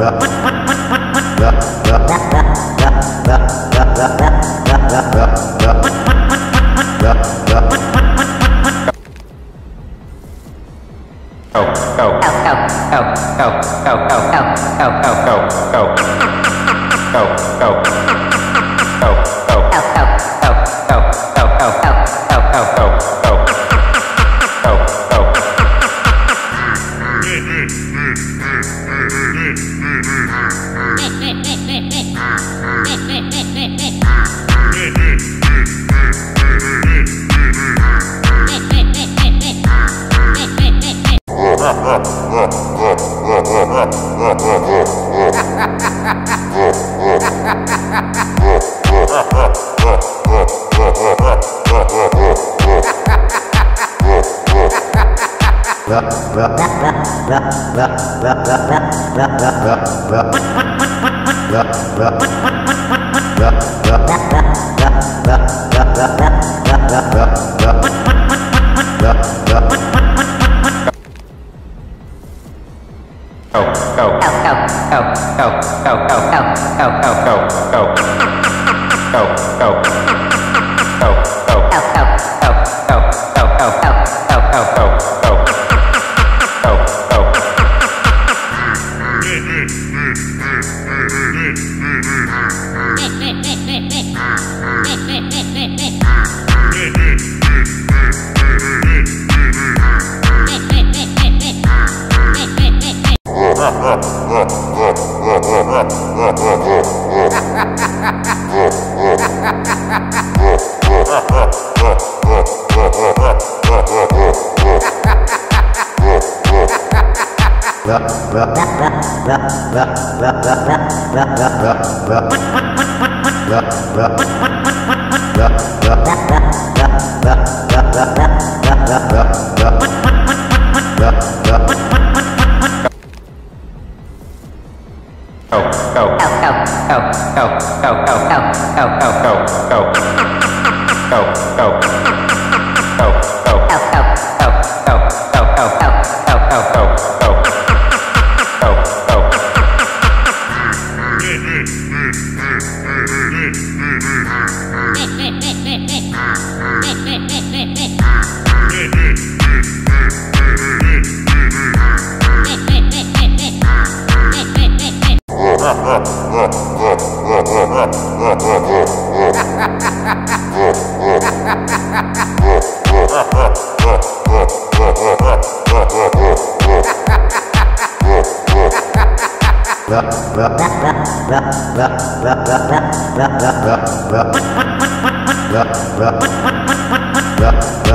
Rock.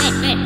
Hey, hey.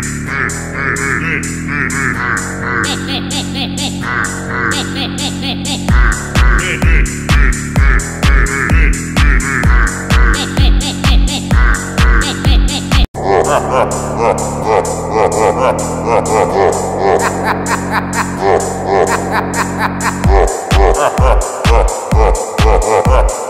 Ha ha ha!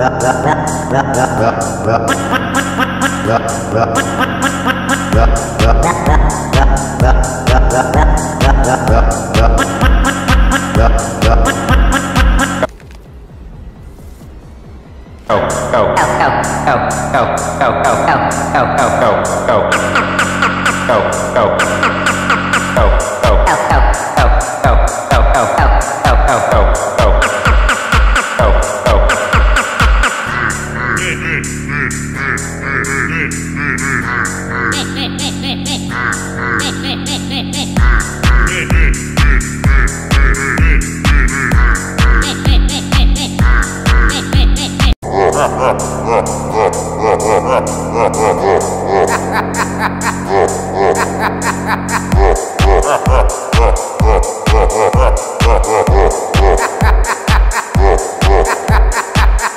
ra ra ra ra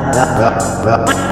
不要，不要，不要。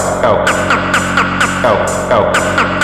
oh, oh, oh, go.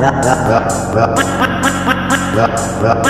Rah, rah, rah, rah.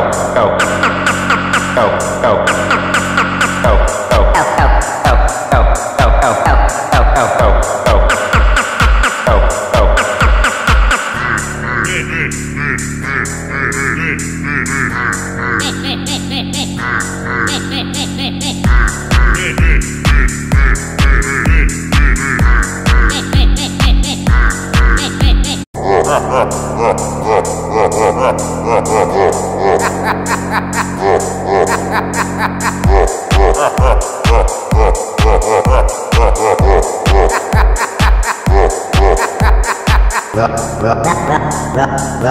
La la la la la la